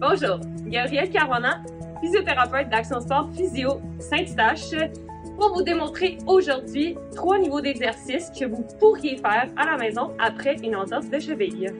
Bonjour, Gabrielle Caruana, physiothérapeute d'Action Sport Physio Saint-Eustache, pour vous démontrer aujourd'hui trois niveaux d'exercice que vous pourriez faire à la maison après une entorse de cheville.